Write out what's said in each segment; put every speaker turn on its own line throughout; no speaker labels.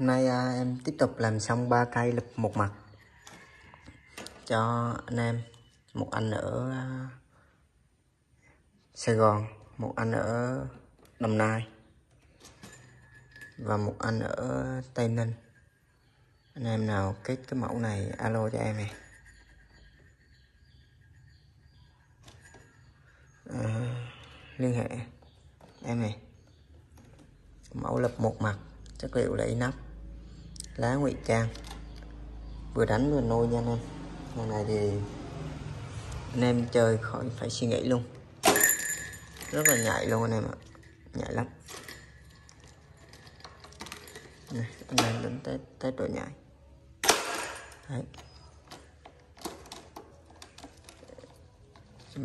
Hôm nay à, em tiếp tục làm xong ba cây lập một mặt cho anh em. Một anh ở à, Sài Gòn một anh ở Đồng Nai và một anh ở Tây Ninh. Anh em nào kết cái mẫu này alo cho em này à, liên hệ em này mẫu lập một mặt chất liệu là nắp lá ngụy trang. Vừa đánh vừa nôi nha anh em. Con này thì anh em chơi khỏi phải suy nghĩ luôn. Rất là nhạy luôn anh em ạ. Nhạy lắm. Này, anh em đến tới tới độ nhạy đấy.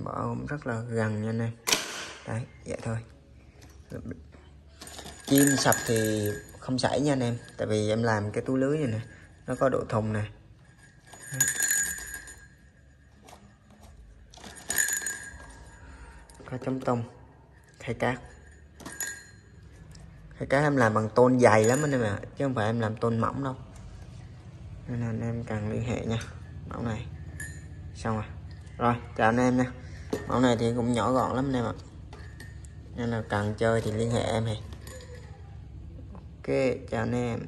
Bỏ rất là gần nha anh em. Đấy vậy thôi. Chim sập thì không xảy nha anh em. Tại vì em làm cái túi lưới này nè. Nó có độ thùng nè. Có chấm tông. Khay cát. Khay cát em làm bằng tôn dày lắm anh em ạ. Chứ không phải em làm tôn mỏng đâu. Nên là anh em cần liên hệ nha. Mẫu này. Xong rồi. Rồi, chào anh em nha. Mẫu này thì cũng nhỏ gọn lắm anh em ạ. Nên là cần chơi thì liên hệ em này ok chào anh em